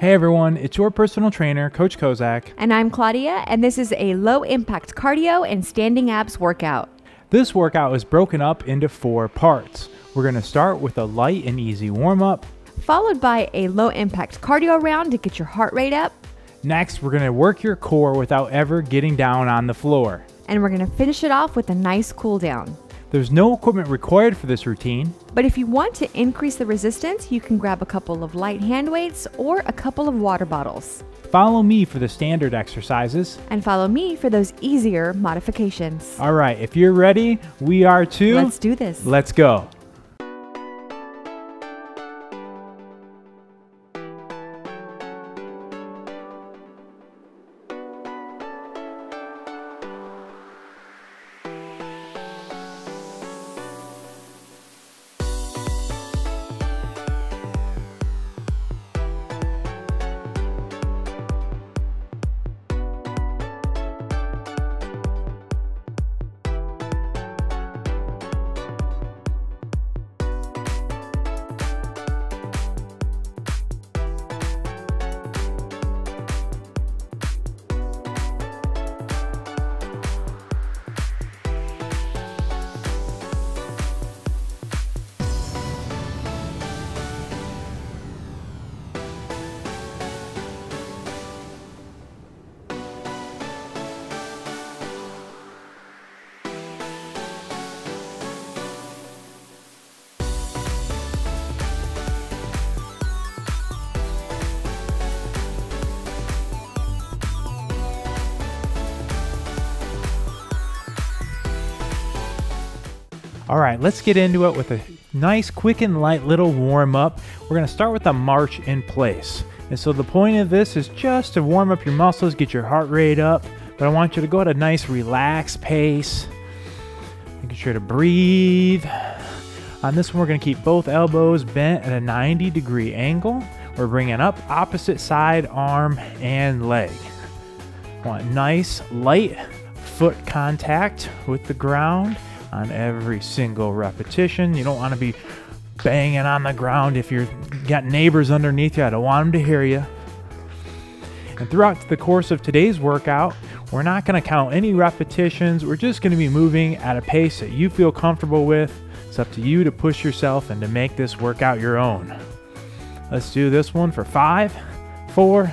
Hey everyone, it's your personal trainer, Coach Kozak. And I'm Claudia, and this is a low impact cardio and standing abs workout. This workout is broken up into four parts. We're going to start with a light and easy warm up. Followed by a low impact cardio round to get your heart rate up. Next, we're going to work your core without ever getting down on the floor. And we're going to finish it off with a nice cool down. There's no equipment required for this routine. But if you want to increase the resistance, you can grab a couple of light hand weights or a couple of water bottles. Follow me for the standard exercises. And follow me for those easier modifications. All right, if you're ready, we are too. Let's do this. Let's go. All right, let's get into it with a nice, quick and light little warm up. We're gonna start with a march in place. And so the point of this is just to warm up your muscles, get your heart rate up, but I want you to go at a nice relaxed pace. Making sure to breathe. On this one, we're gonna keep both elbows bent at a 90 degree angle. We're bringing up opposite side, arm, and leg. Want nice, light foot contact with the ground on every single repetition. You don't want to be banging on the ground if you've got neighbors underneath you. I don't want them to hear you. And throughout the course of today's workout, we're not going to count any repetitions. We're just going to be moving at a pace that you feel comfortable with. It's up to you to push yourself and to make this workout your own. Let's do this one for five, four,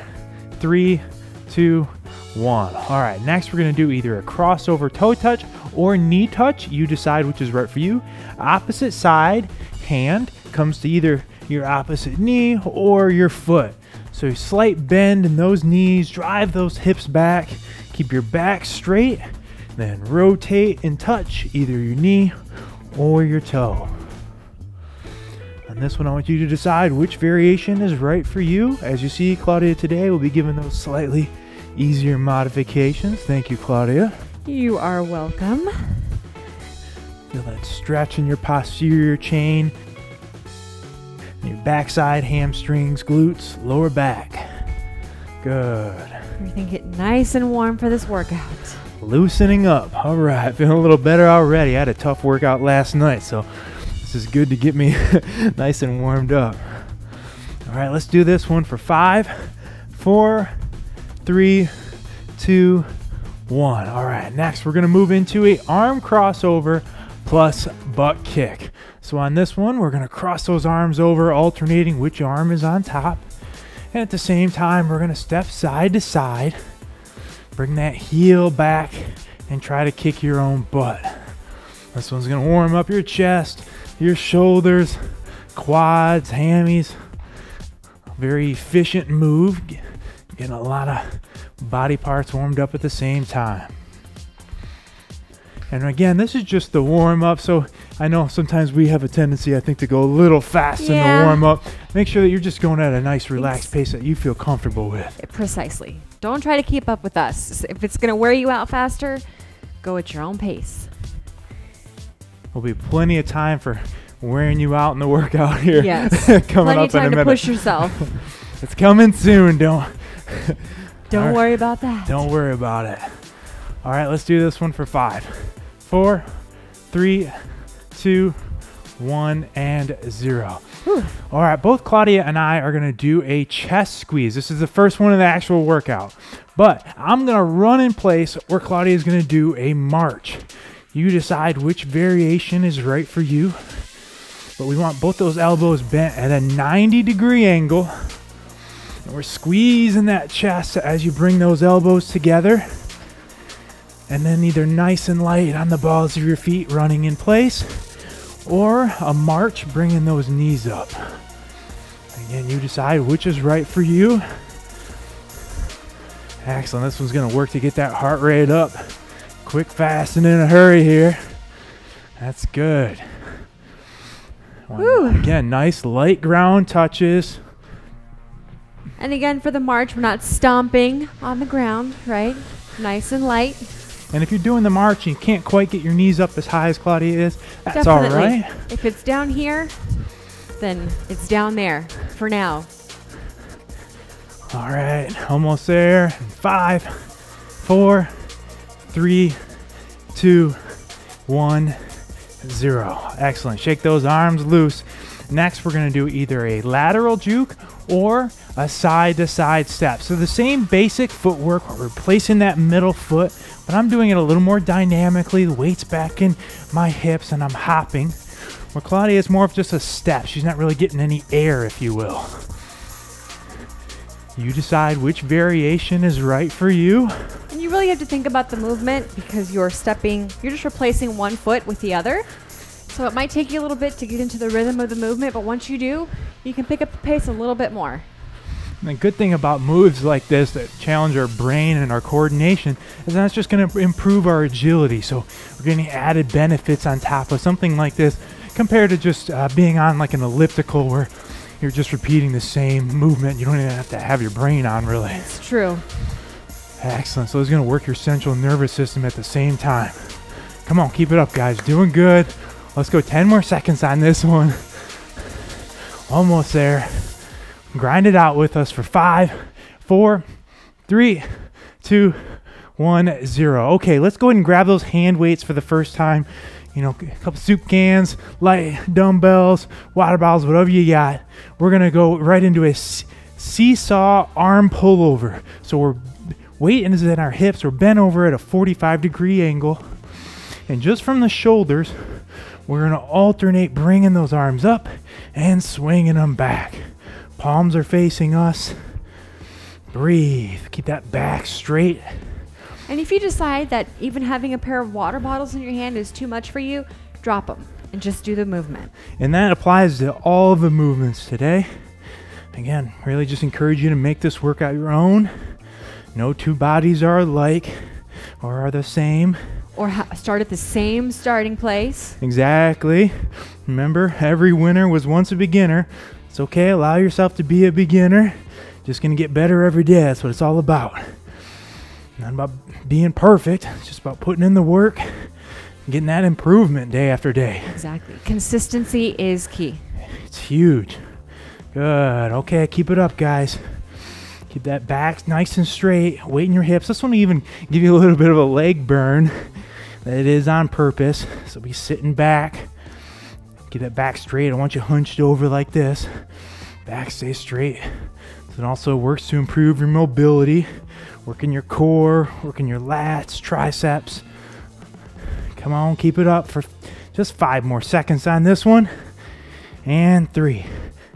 three, two, one. All right, next we're going to do either a crossover toe touch or knee touch. You decide which is right for you. Opposite side hand comes to either your opposite knee or your foot. So a slight bend in those knees, drive those hips back, keep your back straight, then rotate and touch either your knee or your toe. On this one, I want you to decide which variation is right for you. As you see, Claudia today will be giving those slightly easier modifications. Thank you, Claudia. You are welcome. Feel that stretch in your posterior chain, your backside, hamstrings, glutes, lower back. Good. Everything get nice and warm for this workout. Loosening up. All right, feeling a little better already. I had a tough workout last night, so this is good to get me nice and warmed up. All right, let's do this one for five, four, three, two, one. All right, next we're gonna move into a arm crossover plus butt kick. So on this one, we're gonna cross those arms over, alternating which arm is on top. And at the same time, we're gonna step side to side, bring that heel back, and try to kick your own butt. This one's gonna warm up your chest, your shoulders, quads, hammies. Very efficient move, getting a lot of body parts warmed up at the same time. And again, this is just the warm up. So I know sometimes we have a tendency, I think, to go a little fast in the warm up. Make sure that you're just going at a nice, relaxed pace that you feel comfortable with. Eh, precisely. Don't try to keep up with us. If it's going to wear you out faster, go at your own pace. There'll be plenty of time for wearing you out in the workout here. Yes. coming Plenty up of time in a to minute. push yourself. It's coming soon. Don't Don't right. worry about that. don't worry about it. All right, let's do this one for five, four, three, two, one, and zero. All right, both Claudia and I are gonna do a chest squeeze. This is the first one of the actual workout. But I'm gonna run in place where Claudia is gonna do a march. You decide which variation is right for you. But we want both those elbows bent at a 90 degree angle. And we're squeezing that chest as you bring those elbows together. And then either nice and light on the balls of your feet running in place, or a march bringing those knees up. Again, you decide which is right for you. Excellent. This one's going to work to get that heart rate up. Quick, fast, and in a hurry here. That's good. One- Again, nice light ground touches. And again, for the march, we're not stomping on the ground, right? Nice and light. And if you're doing the march and you can't quite get your knees up as high as Claudia is, that's all Definitely. right. If it's down here, then it's down there for now. All right, almost there. Five, four, three, two, one, zero. Excellent. Shake those arms loose. Next, we're going to do either a lateral juke or a side to side step. So, the same basic footwork, we're replacing that middle foot, but I'm doing it a little more dynamically. The weight's back in my hips and I'm hopping. Where Claudia is more of just a step. She's not really getting any air, if you will. You decide which variation is right for you. And you really have to think about the movement because you're stepping, you're just replacing one foot with the other. So it might take you a little bit to get into the rhythm of the movement, but once you do, you can pick up the pace a little bit more. And the good thing about moves like this that challenge our brain and our coordination is that's just going to improve our agility. So we're getting added benefits on top of something like this compared to just uh, being on like an elliptical where you're just repeating the same movement. You don't even have to have your brain on really. It's true. Excellent. So it's going to work your central nervous system at the same time. Come on, keep it up, guys. Doing good. Let's go 10 more seconds on this one. Almost there. Grind it out with us for five, four, three, two, one, zero. Okay, let's go ahead and grab those hand weights for the first time. You know, a couple soup cans, light dumbbells, water bottles, whatever you got. We're gonna go right into a seesaw arm pullover. So we're weight is in our hips. We're bent over at a 45 degree angle, and just from the shoulders, we're gonna alternate bringing those arms up and swinging them back. Palms are facing us. Breathe. Keep that back straight. And if you decide that even having a pair of water bottles in your hand is too much for you, drop them and just do the movement. And that applies to all of the movements today. Again, really just encourage you to make this workout your own. No two bodies are alike or are the same. Or ha- start at the same starting place. Exactly. Remember, every winner was once a beginner. It's okay, allow yourself to be a beginner. Just gonna get better every day. That's what it's all about. Not about being perfect, it's just about putting in the work, and getting that improvement day after day. Exactly. Consistency is key. It's huge. Good. Okay, keep it up, guys. Keep that back nice and straight. Weight in your hips. This one even give you a little bit of a leg burn. That is on purpose. So be sitting back. Get that back straight. I want you hunched over like this. Back stay straight. It also works to improve your mobility, working your core, working your lats, triceps. Come on, keep it up for just five more seconds on this one. And three,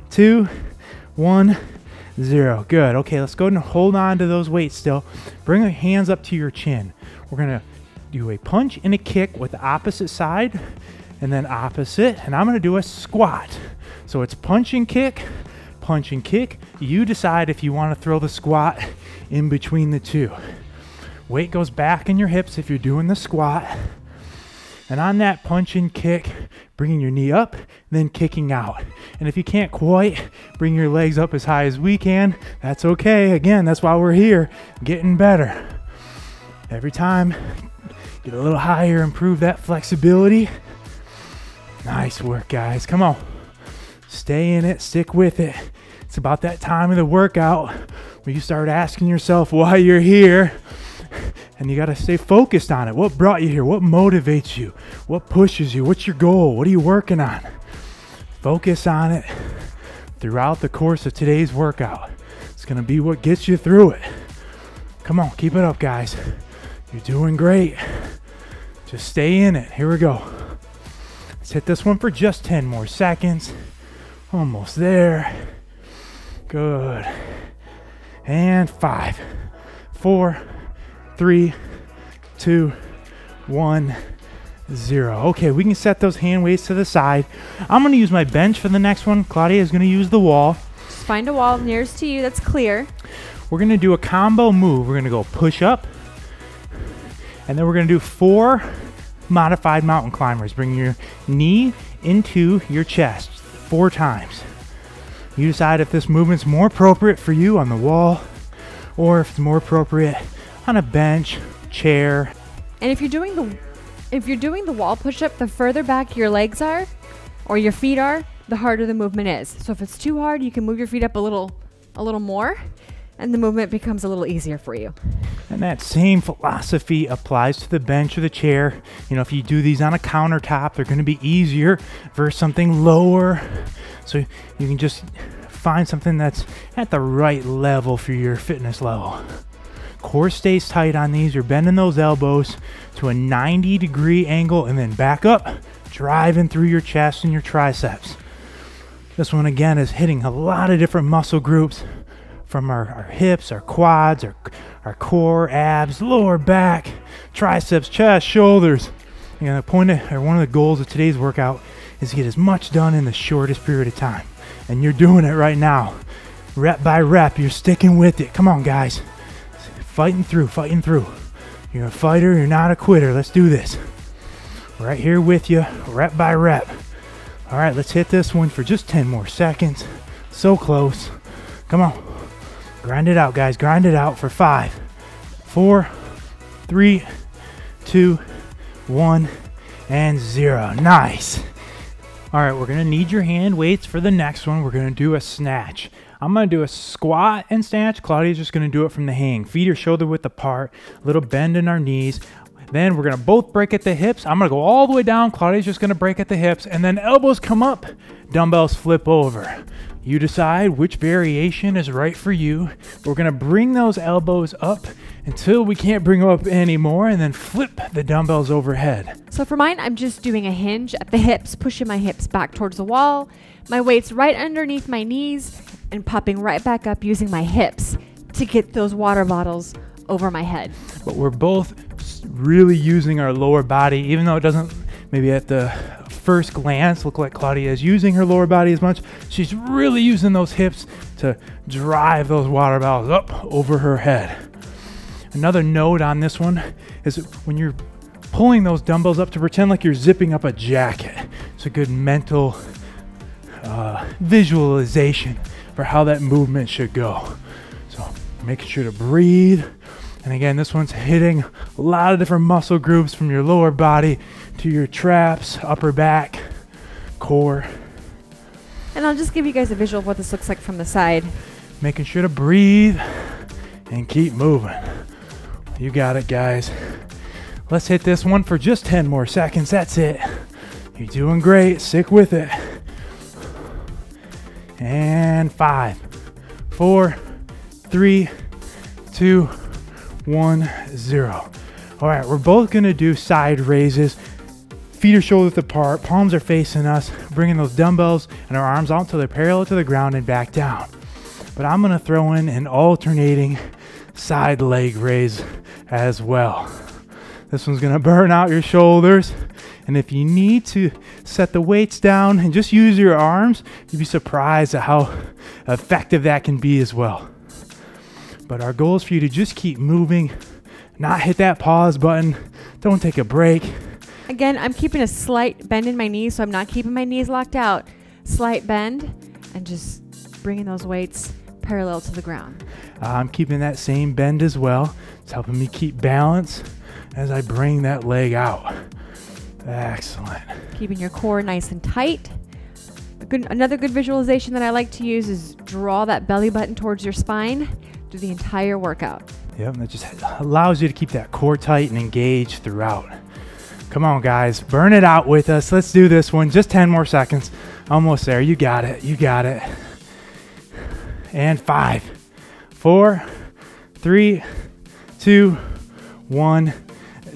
two, one, zero. Good. Okay, let's go ahead and hold on to those weights still. Bring your hands up to your chin. We're to do a punch and a kick with the opposite side and then opposite. And I'm going to do a squat. So it's punch and kick, punch and kick. You decide if you want to throw the squat in between the two. Weight goes back in your hips if you're doing the squat. And on that punch and kick, bringing your knee up, then kicking out. And if you can't quite bring your legs up as high as we can, that's okay. Again, that's why we're here, getting better. Every time, get a little higher, improve that flexibility. Nice work, guys. Come on. Stay in it, stick with it. It's about that time of the workout where you start asking yourself why you're here. And you got to stay focused on it. What brought you here? What motivates you? What pushes you? What's your goal? What are you working on? Focus on it throughout the course of today's workout. It's going to be what gets you through it. Come on, keep it up, guys. You're doing great. Just stay in it. Here we go. Let's hit this one for just 10 more seconds. Almost there. Good. And five, four, three, two, one, zero. Okay, we can set those hand weights to the side. I'm going to use my bench for the next one. Claudia is going to use the wall. Just find a wall nearest to you that's clear. We're going to do a combo move. We're going to go push up, and then we're to do four modified mountain climbers. Bring your knee into your chest four times. You decide if this movement's more appropriate for you on the wall or if it's more appropriate on a bench, chair. And if you're doing the if you're doing the wall push-up, the further back your legs are or your feet are, the harder the movement is. So if it's too hard, you can move your feet up a little a little more and the movement becomes a little easier for you. And that same philosophy applies to the bench or the chair. You know, if you do these on a countertop, they're going to be easier versus something lower. So you can just find something that's at the right level for your fitness level. Core stays tight on these. You're bending those elbows to a 90 degree angle and then back up, driving through your chest and your triceps. This one again is hitting a lot of different muscle groups from our, our hips, our quads, our, our core, abs, lower back, triceps, chest, shoulders. And the point of, or one of the goals of today's workout is to get as much done in the shortest period of time. And you're doing it right now. Rep by rep, you're sticking with it. Come on, guys. Fighting through, fighting through. You're a fighter, you're not a quitter. Let's do this. Right here with you, rep by rep. All right, let's hit this one for just 10 more seconds. So close. Come on. Grind it out, guys. Grind it out for five, four, three, two, one, and zero. Nice. All right, we're gonna need your hand weights for the next one. We're gonna do a snatch. I'm gonna do a squat and snatch. Claudia's just gonna do it from the hang. Feet are shoulder width apart, little bend in our knees. Then we're gonna both break at the hips. I'm gonna go all the way down. Claudia's just gonna break at the hips, and then elbows come up, dumbbells flip over. You decide which variation is right for you. We're gonna bring those elbows up until we can't bring them up anymore, and then flip the dumbbells overhead. So for mine, I'm just doing a hinge at the hips, pushing my hips back towards the wall, my weight's right underneath my knees, and popping right back up using my hips to get those water bottles over my head. But we're both really using our lower body, even though it doesn't maybe at the first glance look like Claudia is using her lower body as much. She's really using those hips to drive those water bottles up over her head. Another note on this one is when you're pulling those dumbbells up to pretend like you're zipping up a jacket. It's a good mental uh, visualization for how that movement should go. So making sure to breathe. And again, this one's hitting a lot of different muscle groups from your lower body to your traps, upper back, core. And I'll just give you guys a visual of what this looks like from the side. Making sure to breathe and keep moving. You got it, guys. Let's hit this one for just 10 more seconds. That's it. You're doing great. Stick with it. And five, four, three, two, one, zero. All right, we're both gonna do side raises. Feet are shoulder width apart, palms are facing us, bringing those dumbbells and our arms out until they're parallel to the ground and back down. But I'm gonna throw in an alternating side leg raise as well. This one's gonna burn out your shoulders. And if you need to set the weights down and just use your arms, you'd be surprised at how effective that can be as well. But our goal is for you to just keep moving, not hit that pause button, don't take a break. Again, I'm keeping a slight bend in my knees, so I'm not keeping my knees locked out. Slight bend and just bringing those weights parallel to the ground. I'm keeping that same bend as well. It's helping me keep balance as I bring that leg out. Excellent. Keeping your core nice and tight. Good, another good visualization that I like to use is draw that belly button towards your spine through the entire workout. Yep, that just allows you to keep that core tight and engaged throughout. Come on, guys. Burn it out with us. Let's do this one. Just 10 more seconds. Almost there. You got it. You got it. And five, four, three, two, one,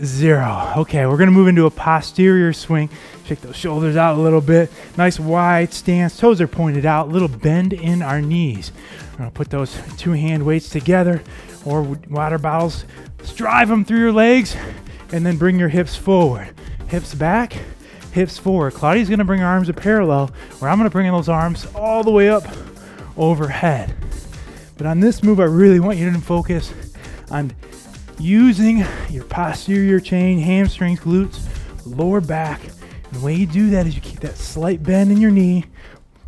zero. Okay, we're going to move into a posterior swing. Shake those shoulders out a little bit. Nice wide stance. Toes are pointed out. Little bend in our knees. We're going to put those two hand weights together or water bottles. Drive them through your legs and then bring your hips forward. Hips back, hips forward. Claudia's gonna bring her arms to parallel, where I'm gonna bring those arms all the way up overhead. But on this move, I really want you to focus on using your posterior chain, hamstrings, glutes, lower back. And the way you do that is you keep that slight bend in your knee,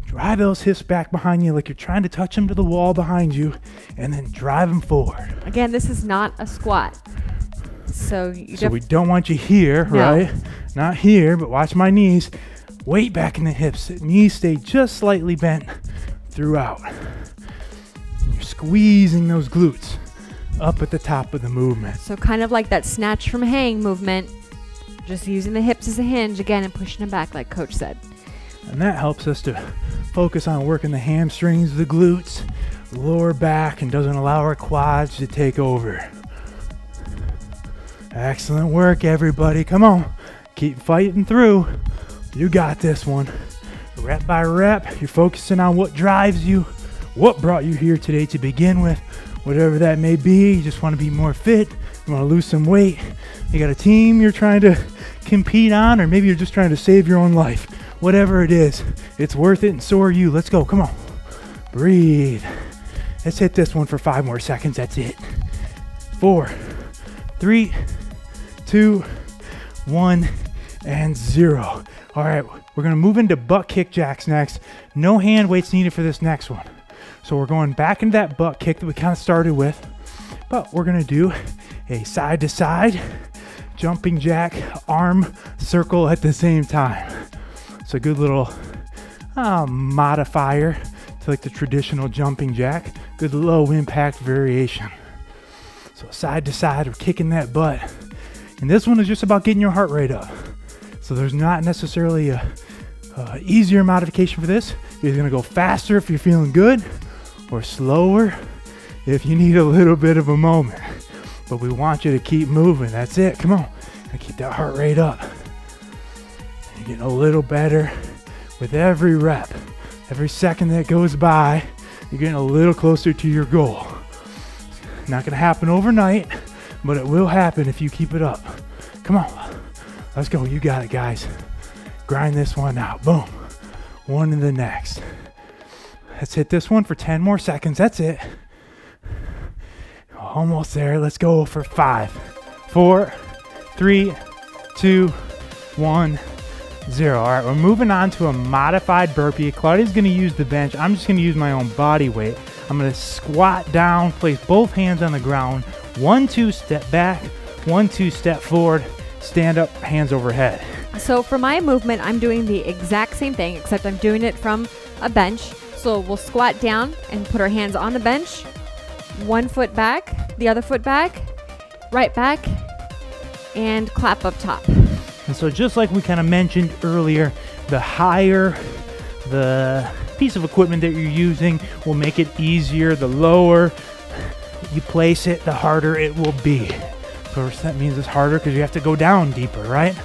drive those hips back behind you like you're trying to touch them to the wall behind you, and then drive them forward. Again, this is not a squat. So you So we don't want you here, No. right? Not here, but watch my knees. Weight back in the hips. Knees stay just slightly bent throughout. And you're squeezing those glutes up at the top of the movement. So kind of like that snatch from hang movement, just using the hips as a hinge again and pushing them back like coach said. And that helps us to focus on working the hamstrings, the glutes, lower back, and doesn't allow our quads to take over. Excellent work, everybody. Come on. Keep fighting through. You got this one. Rep by rep, you're focusing on what drives you, what brought you here today to begin with, whatever that may be. You just want to be more fit, you want to lose some weight. You got a team you're trying to compete on, or maybe you're just trying to save your own life. Whatever it is, it's worth it, and so are you. Let's go. Come on. Breathe. Let's hit this one for five more seconds. That's it. Four, three, two, one, and zero. All right, we're gonna move into butt kick jacks next. No hand weights needed for this next one. So we're going back into that butt kick that we kind of started with, but we're gonna do a side to side jumping jack arm circle at the same time. It's a good little uh, modifier to like the traditional jumping jack. Good low impact variation. So side to side, we're kicking that butt. And this one is just about getting your heart rate up. So there's not necessarily a, a easier modification for this. You're gonna go faster if you're feeling good, or slower if you need a little bit of a moment. But we want you to keep moving. That's it. Come on. And keep that heart rate up. You're getting a little better with every rep. Every second that goes by, you're getting a little closer to your goal. Not gonna happen overnight, but it will happen if you keep it up. Come on. Let's go. You got it, guys. Grind this one out. Boom. One to the next. Let's hit this one for 10 more seconds. That's it. Almost there. Let's go for five, four, three, two, one, zero. All right, we're moving on to a modified burpee. Claudia's gonna use the bench. I'm just gonna use my own body weight. I'm gonna squat down, place both hands on the ground, one, two step back, one, two step forward, stand up, hands overhead. So for my movement, I'm doing the exact same thing, except I'm doing it from a bench. So we'll squat down and put our hands on the bench, one foot back, the other foot back, right back, and clap up top. And so, just like we kind of mentioned earlier, the higher the piece of equipment that you're using will make it easier. The lower you place it, the harder it will be. Of course, that means it's harder because you have to go down deeper, right?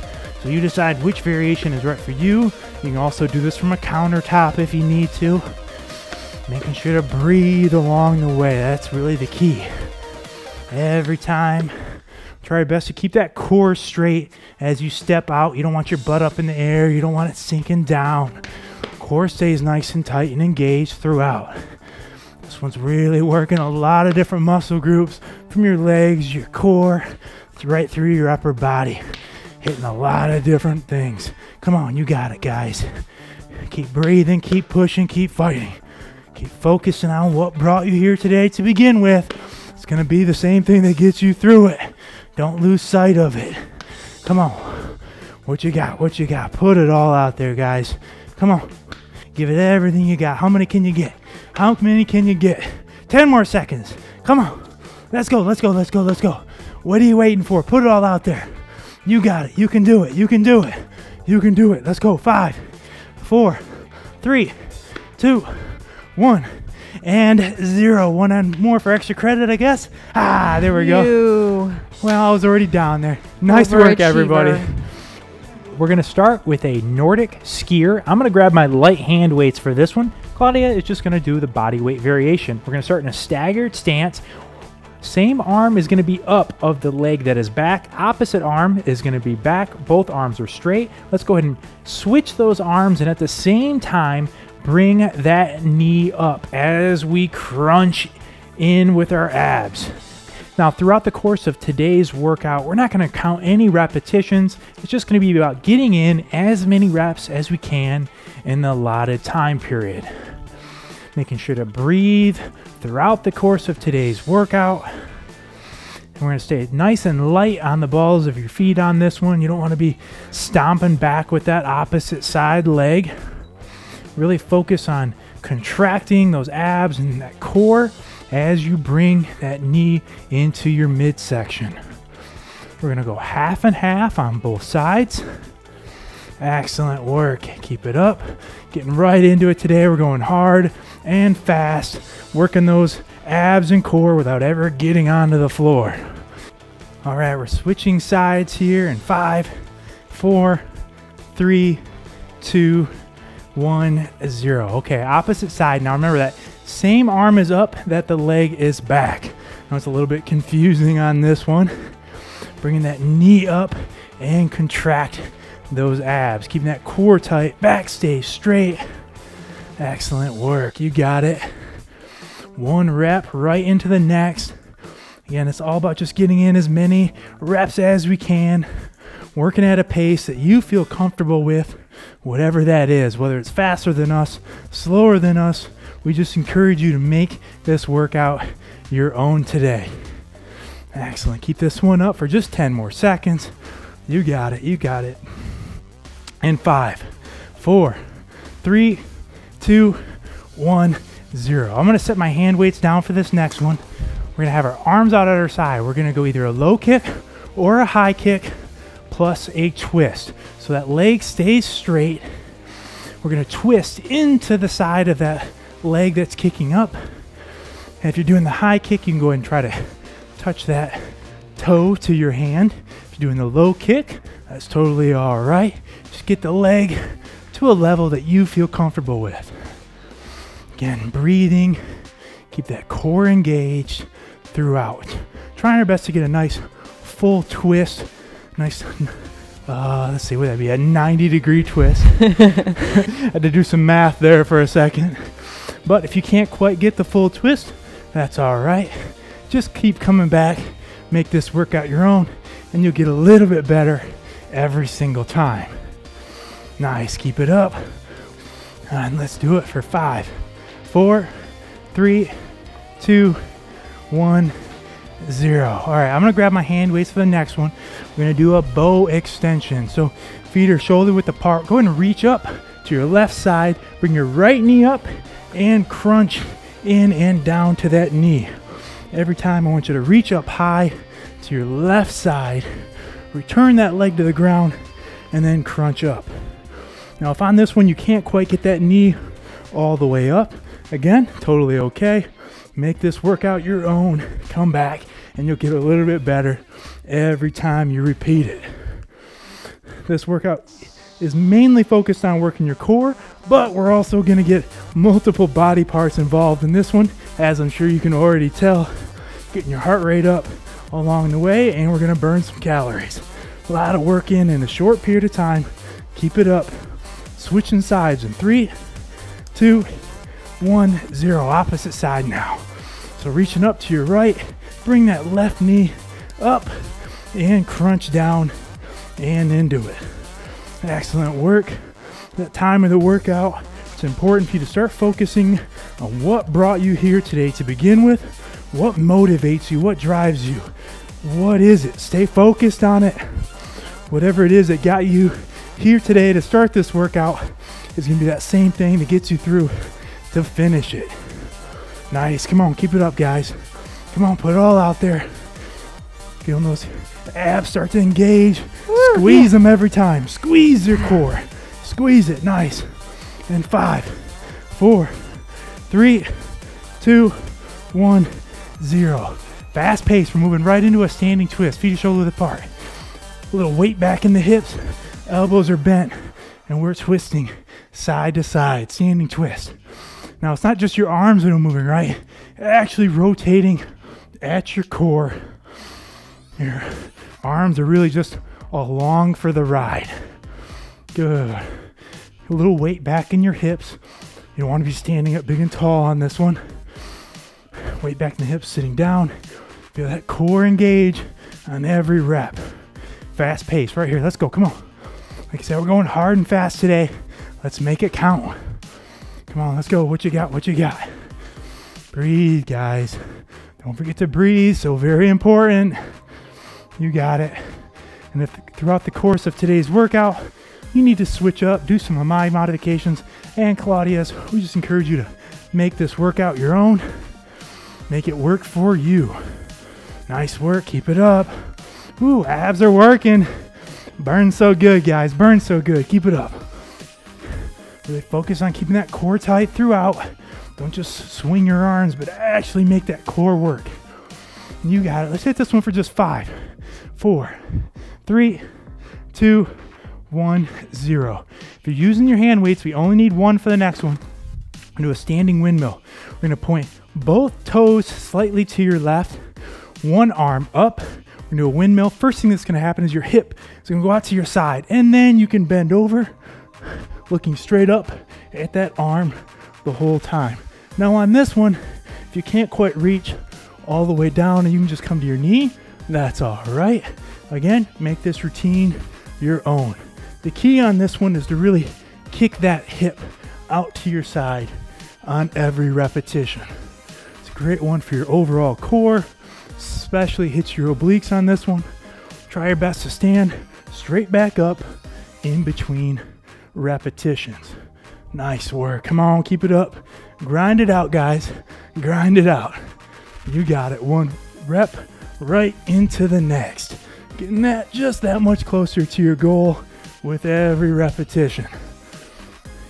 So, you decide which variation is right for you. You can also do this from a countertop if you need to. Making sure to breathe along the way. That's really the key. Every time Try your best to keep that core straight as you step out. You don't want your butt up in the air. You don't want it sinking down. Core stays nice and tight and engaged throughout. This one's really working a lot of different muscle groups from your legs, your core, right through your upper body. Hitting a lot of different things. Come on, you got it, guys. Keep breathing, keep pushing, keep fighting. Keep focusing on what brought you here today to begin with. It's going to be the same thing that gets you through it. Don't lose sight of it. Come on. What you got? What you got? Put it all out there, guys. Come on. Give it everything you got. How many can you get? How many can you get? 10 more seconds. Come on. Let's go. Let's go. Let's go. Let's go. What are you waiting for? Put it all out there. You got it. You can do it. You can do it. You can do it. Let's go. Five, four, three, two, one, and zero. One and more for extra credit, I guess. Ah, there we go. You. Well, I was already down there. Nice work, everybody. We're going to start with a Nordic skier. I'm going to grab my light hand weights for this one. Claudia is just going to do the body weight variation. We're going to start in a staggered stance. Same arm is going to be up of the leg that is back. Opposite arm is going to be back. Both arms are straight. Let's go ahead and switch those arms and at the same time bring that knee up as we crunch in with our abs. Now, throughout the course of today's workout, we're not going to count any repetitions. It's just going to be about getting in as many reps as we can in the allotted time period. Making sure to breathe throughout the course of today's workout. And we're going to stay nice and light on the balls of your feet on this one. You don't want to be stomping back with that opposite side leg. Really focus on contracting those abs and that core as you bring that knee into your midsection. We're to go half and half on both sides. Excellent work. Keep it up. Getting right into it today. We're going hard and fast, working those abs and core without ever getting onto the floor. All right, we're switching sides here in five, four, three, two, one, zero. Okay, opposite side. Now remember that same arm is up, that the leg is back. Now it's a little bit confusing on this one. Bringing that knee up and contract those abs. Keeping that core tight, back stay straight. Excellent work. You got it. One rep right into the next. Again, it's all about just getting in as many reps as we can, working at a pace that you feel comfortable with, whatever that is, whether it's faster than us, slower than us. We just encourage you to make this workout your own today. Excellent. Keep this one up for just 10 more seconds. You got it. You got it. And five, four, three, two, one, zero. I'm going to set my hand weights down for this next one. We're going to have our arms out at our side. We're going to go either a low kick or a high kick plus a twist. So that leg stays straight. We're going to twist into the side of that leg that's kicking up. And if you're doing the high kick, you can go ahead and try to touch that toe to your hand. If you're doing the low kick, that's totally all right. Just get the leg to a level that you feel comfortable with. Again, breathing, keep that core engaged throughout. Trying our best to get a nice full twist. Nice, uh, let's see, what would that be? A 90 degree twist. Had to do some math there for a second. But if you can't quite get the full twist, that's all right. Just keep coming back, make this workout your own, and you'll get a little bit better every single time. Nice, keep it up. And let's do it for five, four, three, two, one, zero. All right, I'm gonna grab my hand weights for the next one. We're gonna do a bow extension. So feet are shoulder width apart. Go ahead and reach up to your left side. Bring your right knee up and crunch in and down to that knee. Every time I want you to reach up high to your left side, return that leg to the ground, and then crunch up. Now, if on this one you can't quite get that knee all the way up, again, totally okay. Make this workout your own. Come back, and you'll get a little bit better every time you repeat it. This workout is mainly focused on working your core, but we're also going to get multiple body parts involved in this one, as I'm sure you can already tell. Getting your heart rate up along the way, and we're going to burn some calories. A lot of work in in a short period of time. Keep it up. Switching sides in three, two, one, zero. Opposite side now. So reaching up to your right, bring that left knee up and crunch down and into it. Excellent work. That time of the workout, it's important for you to start focusing on what brought you here today to begin with, what motivates you, what drives you. What is it? Stay focused on it. Whatever it is that got you here today to start this workout is going to be that same thing that gets you through to finish it. Nice. Come on, keep it up, guys. Come on, put it all out there. Feeling those Abs start to engage. Squeeze them every time. Squeeze your core. Squeeze it. Nice. And five, four, three, two, one, zero. Fast pace. We're moving right into a standing twist. Feet shoulder width apart. A little weight back in the hips. Elbows are bent. And we're twisting side to side. Standing twist. Now, it's not just your arms that are moving, right? Actually rotating at your core. Your arms are really just along for the ride. Good. A little weight back in your hips. You don't want to be standing up big and tall on this one. Weight back in the hips, sitting down. Feel that core engage on every rep. Fast pace right here. Let's go. Come on. Like I said, we're going hard and fast today. Let's make it count. Come on, let's go. What you got? What you got? Breathe, guys. Don't forget to breathe. So very important. You got it. And if throughout the course of today's workout, you need to switch up, do some of my modifications and Claudia's, we just encourage you to make this workout your own. Make it work for you. Nice work. Keep it up. Ooh, abs are working. Burn so good, guys. Burn so good. Keep it up. Really focus on keeping that core tight throughout. Don't just swing your arms, but actually make that core work. You got it. Let's hit this one for just five, four, three, two, one, zero. If you're using your hand weights, we only need one for the next one. do a standing windmill. We're gonna point both toes slightly to your left, one arm up. We're gonna do a windmill. First thing that's gonna happen is your hip is gonna go out to your side, and then you can bend over, looking straight up at that arm the whole time. Now on this one, if you can't quite reach all the way down and you can just come to your knee, that's all right. Again, make this routine your own. The key on this one is to really kick that hip out to your side on every repetition. It's a great one for your overall core, especially hits your obliques on this one. Try your best to stand straight back up in between repetitions. Nice work. Come on, keep it up. Grind it out, guys. Grind it out. You got it. One rep right into the next. Getting that just that much closer to your goal with every repetition.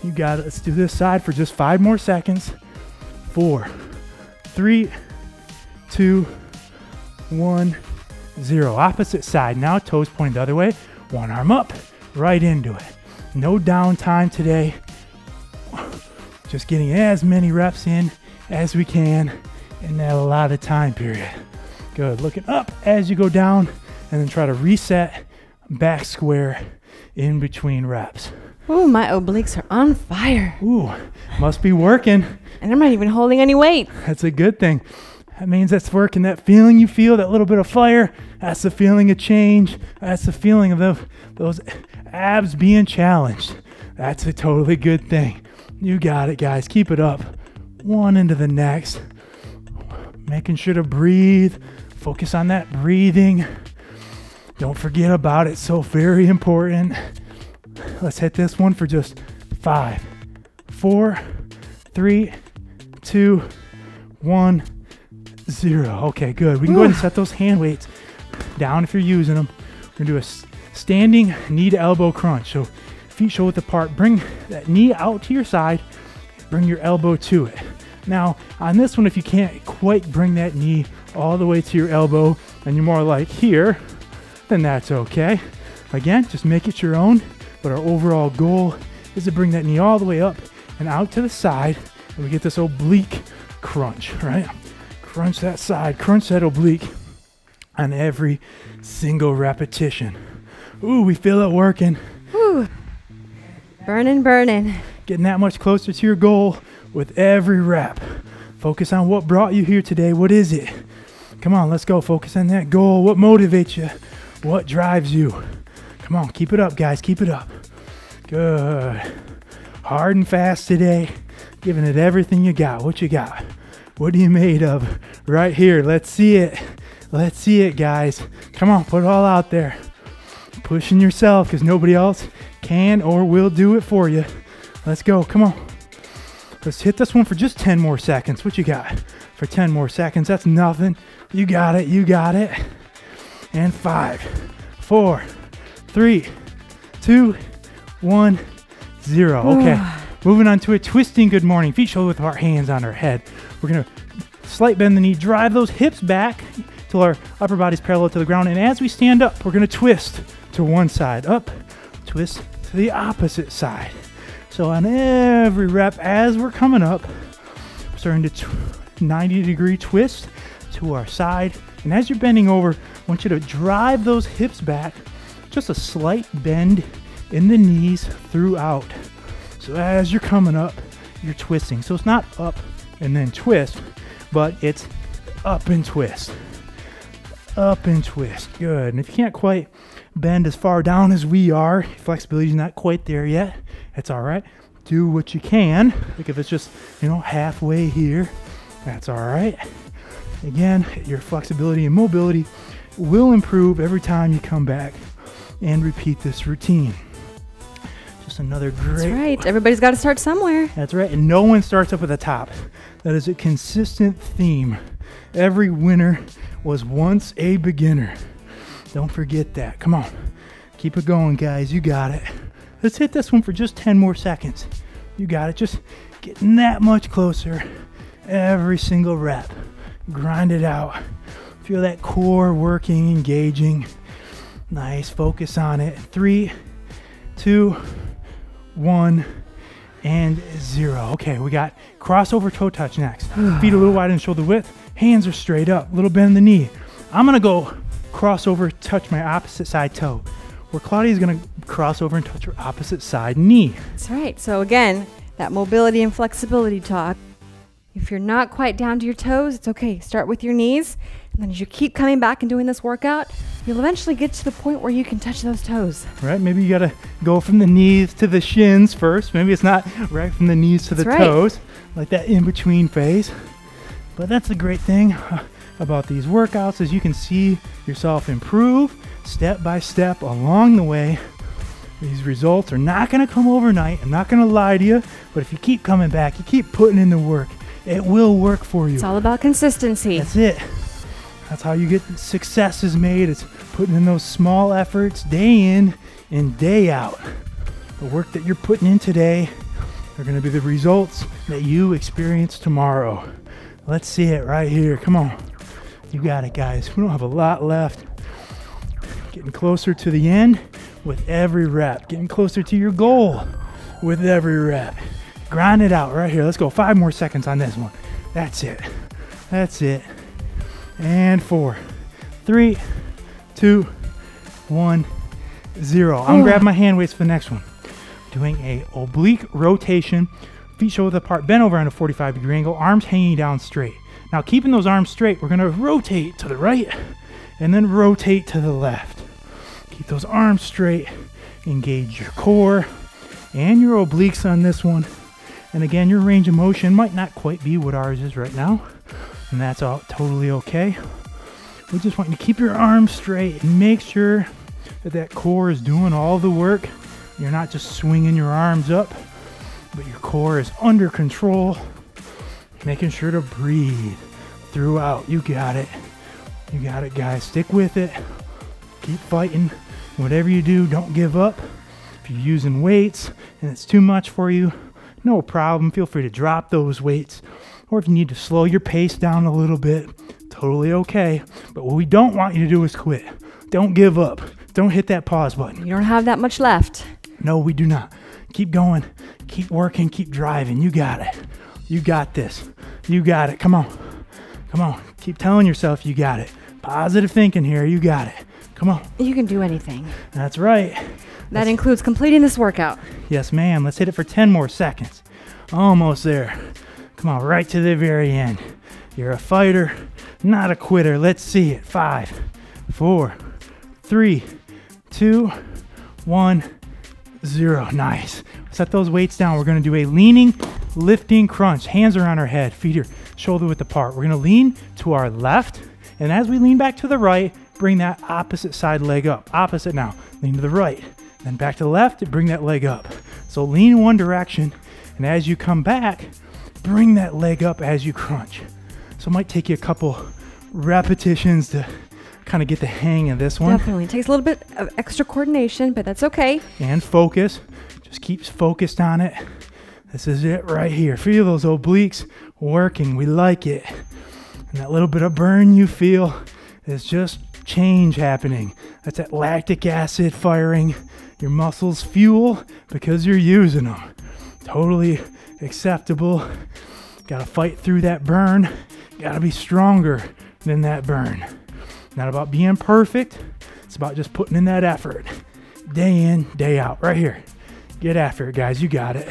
You got it. Let's do this side for just five more seconds. Four, three, two, one, zero. Opposite side. Now toes pointed the other way. One arm up, right into it. No downtime today. Just getting as many reps in as we can in that allotted time period. Good. Looking up as you go down and then try to reset back square in between reps. Ooh, my obliques are on fire. Ooh, must be working. And I'm not even holding any weight. That's a good thing. That means that's working. That feeling you feel, that little bit of fire, that's the feeling of change. That's the feeling of the, those abs being challenged. That's a totally good thing. You got it, guys. Keep it up. One into the next. Making sure to breathe. Focus on that breathing. Don't forget about it. So very important. Let's hit this one for just five, four, three, two, one, zero. Okay, good. We can go ahead and set those hand weights down if you're using them. We're gonna do a standing knee to elbow crunch. So feet shoulder width apart. Bring that knee out to your side. Bring your elbow to it. Now, on this one, if you can't quite bring that knee all the way to your elbow and you're more like here, then that's okay. Again, just make it your own. But our overall goal is to bring that knee all the way up and out to the side. And we get this oblique crunch, right? Crunch that side, crunch that oblique on every single repetition. Ooh, we feel it working. Ooh. Burning, burning. Getting that much closer to your goal with every rep. Focus on what brought you here today. What is it? Come on, let's go. Focus on that goal. What motivates you? What drives you? Come on, keep it up, guys. Keep it up. Good. Hard and fast today. Giving it everything you got. What you got? What are you made of? Right here. Let's see it. Let's see it, guys. Come on, put it all out there. Pushing yourself because nobody else can or will do it for you. Let's go. Come on. Let's hit this one for just 10 more seconds. What you got for 10 more seconds? That's nothing. You got it. You got it. And five, four, three, two, one, zero. Okay, moving on to a twisting good morning. Feet shoulder with our hands on our head. We're gonna slight bend the knee, drive those hips back till our upper body's parallel to the ground. And as we stand up, we're gonna twist to one side, up, twist to the opposite side. So on every rep, as we're coming up, we're starting to 90 degree twist to our side. And as you're bending over, I want you to drive those hips back, just a slight bend in the knees throughout. So as you're coming up, you're twisting. So it's not up and then twist, but it's up and twist. Up and twist. Good. And if you can't quite bend as far down as we are, flexibility's not quite there yet. It's all right. Do what you can. Like if it's just, you know, halfway here, that's all right. Again, your flexibility and mobility will improve every time you come back and repeat this routine. Just another great That's right. Everybody's got to start somewhere. that's right. And no one starts up at the top. That is a consistent theme. Every winner was once a beginner. Don't forget that. Come on. Keep it going, guys. You got it. Let's hit this one for just 10 more seconds. You got it. Just getting that much closer every single rep. Grind it out. Feel that core working, engaging. Nice. Focus on it. Three, two, one, and zero. Okay, we got crossover toe touch next. Feet a little wide in shoulder width. Hands are straight up. Little bend in the knee. I'm gonna go crossover touch my opposite side toe. Where Claudia's gonna cross over and touch her opposite side knee. That's right. So again, that mobility and flexibility talk. If you're not quite down to your toes, it's okay. Start with your knees. And then as you keep coming back and doing this workout, you'll eventually get to the point where you can touch those toes. Right? Maybe you gotta go from the knees to the shins first. Maybe it's not right from the knees to the right. toes, like that in between phase. But that's the great thing uh, about these workouts is you can see yourself improve step by step along the way. These results are not going to come overnight. I'm not going to lie to you, but if you keep coming back, you keep putting in the work, it will work for you. It's all about consistency. That's it. That's how you get successes made. It's putting in those small efforts day in and day out. The work that you're putting in today are going to be the results that you experience tomorrow. Let's see it right here. Come on. You got it, guys. We don't have a lot left. Getting closer to the end with every rep. Getting closer to your goal with every rep. Grind it out right here. Let's go. Five more seconds on this one. That's it. That's it. And four, three, two, one, zero. I'm gonna grab my hand weights for the next one. Doing a oblique rotation, feet shoulder apart, bent over on a 45 degree angle, arms hanging down straight. Now, keeping those arms straight, we're gonna rotate to the right and then rotate to the left. Keep those arms straight, engage your core and your obliques on this one. And again, your range of motion might not quite be what ours is right now, and that's all totally okay. We just want you to keep your arms straight and make sure that that core is doing all the work. You're not just swinging your arms up, but your core is under control. Making sure to breathe throughout. You got it. You got it, guys. Stick with it. Keep fighting. Whatever you do, don't give up. If you're using weights and it's too much for you, no problem. Feel free to drop those weights. Or if you need to slow your pace down a little bit, totally okay. But what we don't want you to do is quit. Don't give up. Don't hit that pause button. You don't have that much left. No, we do not. Keep going. Keep working. Keep driving. You got it. You got this. You got it. Come on. Come on. Keep telling yourself you got it. Positive thinking here. You got it. Come on. You can do anything. That's right. That includes completing this workout. Yes, ma'am. Let's hit it for 10 more seconds. Almost there. Come on, right to the very end. You're a fighter, not a quitter. Let's see it. Five, four, three, two, one, zero. Nice. Set those weights down. We're to do a leaning, lifting crunch. Hands are on our head, feet are shoulder width apart. We're to lean to our left, and as we lean back to the right, bring that opposite side leg up. Opposite now. Lean to the right, then back to the left, bring that leg up. So lean one direction, and as you come back, bring that leg up as you crunch. So it might take you a couple repetitions to kind of get the hang of this one Definitely. It takes a little bit of extra coordination, but that's okay. and focus. Just keeps focused on it. This is it right here. Feel those obliques working. We like it. And that little bit of burn you feel is just change happening. That's that lactic acid firing your muscles fuel because you're using them. Totally acceptable. Gotta fight through that burn. Gotta be stronger than that burn. Not about being perfect. It's about just putting in that effort. Day in, day out. Right here. Get after it, guys. You got it.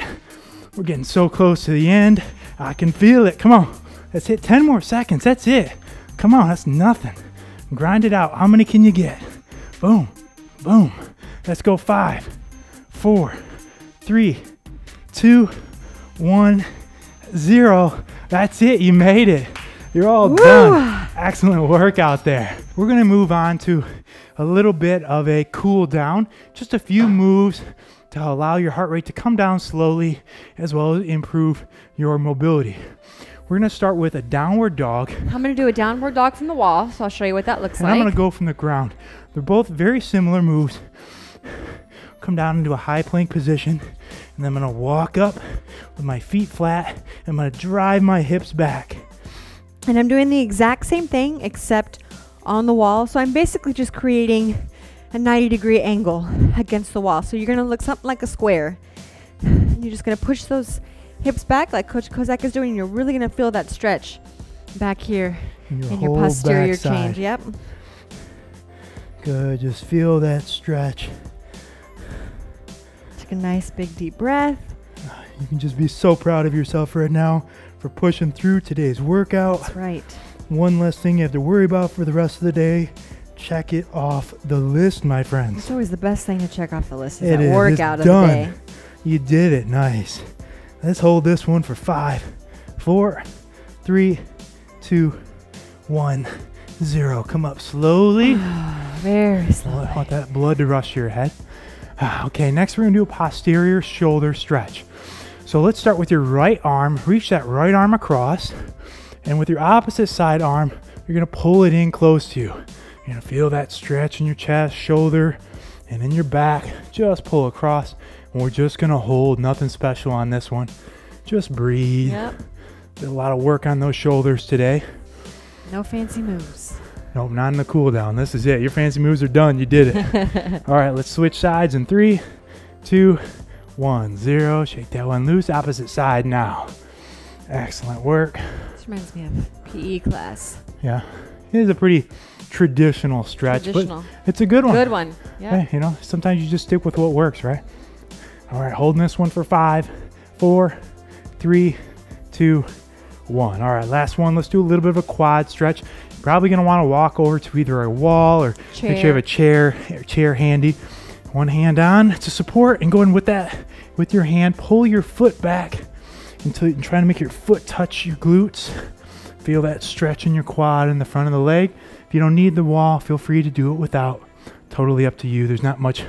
We're getting so close to the end. I can feel it. Come on. Let's hit 10 more seconds. That's it. Come on. That's nothing. Grind it out. How many can you get? Boom. Boom. Let's go. Five, four, three, two, one, zero. That's it. You made it. You're all Woo! done. Excellent work out there. We're going to move on to a little bit of a cool down, just a few moves to allow your heart rate to come down slowly as well as improve your mobility. We're going to start with a downward dog, I'm going to do a downward dog from the wall, so I'll show you what that looks and like. I'm going to go from the ground. They're both very similar moves. Come down into a high plank position, and then I'm to walk up with my feet flat. I'm to drive my hips back. And I'm doing the exact same thing except on the wall. So I'm basically just creating a 90 degree angle against the wall. So you're going to look something like a square. And you're just going to push those hips back like Coach Kozak is doing. You're really going to feel that stretch back here And your in your posterior backside. change. Yep. Good. Just feel that stretch. Take a nice big deep breath. You can just be so proud of yourself right now for pushing through today's workout. That's right. One less thing you have to worry about for the rest of the day. Check it off the list, my friends. It's always the best thing to check off the list is It that is. It's workout of done. the day. You did it. Nice. Let's hold this one for five, four, three, two, one, zero. Come up slowly. Very I want that blood to rush to your head. Okay, next we're gonna do a posterior shoulder stretch. So let's start with your right arm. Reach that right arm across, and with your opposite side arm, you're gonna pull it in close to you. You're gonna feel that stretch in your chest, shoulder, and in your back. Just pull across, and we're just gonna hold. Nothing special on this one. Just breathe. Yep. Did a lot of work on those shoulders today. No fancy moves. Nope, not in the cooldown. This is it. Your fancy moves are done. You did it. All right, let's switch sides in three, two, one, zero. Shake that one loose. Opposite side now. Excellent work. This reminds me of PE class. Yeah, it is a pretty traditional stretch, Traditional. but it's a good one. Good one. Yeah. Hey, you know, sometimes you just stick with what works, right? All right, holding this one for five, four, three, two, one. All right, last one. Let's do a little bit of a quad stretch. Probably gonna want to walk over to either a wall or make sure you have a chair, chair handy. One hand on to support, and going with that, with your hand, pull your foot back until you're trying to make your foot touch your glutes. Feel that stretch in your quad in the front of the leg. If you don't need the wall, feel free to do it without. Totally up to you. There's not much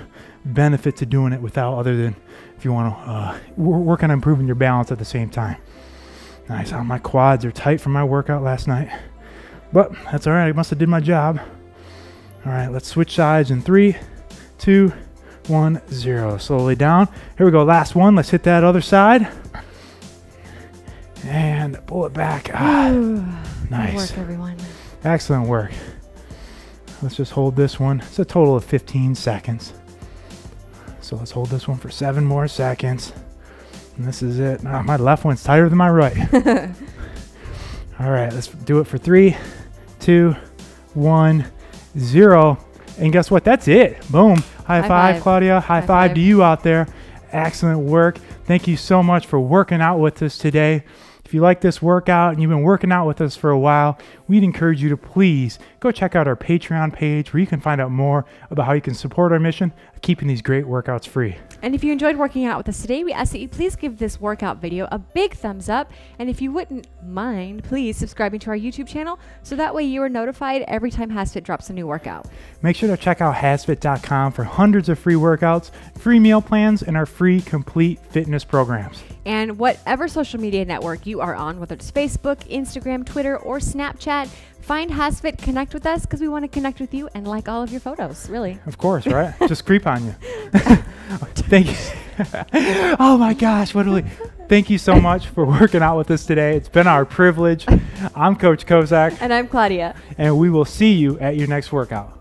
benefit to doing it without, other than if you want to uh, work on improving your balance at the same time. Nice. Oh, my quads are tight from my workout last night, but that's all right. I must have did my job. All right, let's switch sides in three, two, one, zero. Slowly down. Here we go. Last one. Let's hit that other side. And pull it back. Ah, Good nice. work, everyone. Excellent work. Let's just hold this one. It's a total of 15 seconds. So let's hold this one for seven more seconds. And this is it. Ah, my left one's tighter than my right. All right, let's do it for three, two, one, zero. And guess what? That's it. Boom. High, High five, five. Claudia. High, High five five. to you out there. Excellent work. Thank you so much for working out with us today. If you like this workout and you've been working out with us for a while, we'd encourage you to please go check out our Patreon page where you can find out more about how you can support our mission of keeping these great workouts free. And if you enjoyed working out with us today, we ask that you please give this workout video a big thumbs up. And if you wouldn't mind, please subscribing to our YouTube channel so that way you are notified every time HasFit drops a new workout. Make sure to check out hasfit.com for hundreds of free workouts, free meal plans, and our free complete fitness programs. And whatever social media network you you are on, whether it's Facebook, Instagram, Twitter, or Snapchat, find HasFit, connect with us because we want to connect with you and like all of your photos, really. Of course, right? Just creep on you. Thank you. oh my gosh, what do we? Thank you so much for working out with us today. It's been our privilege. I'm Coach Kozak, And I'm Claudia. and we will see you at your next workout.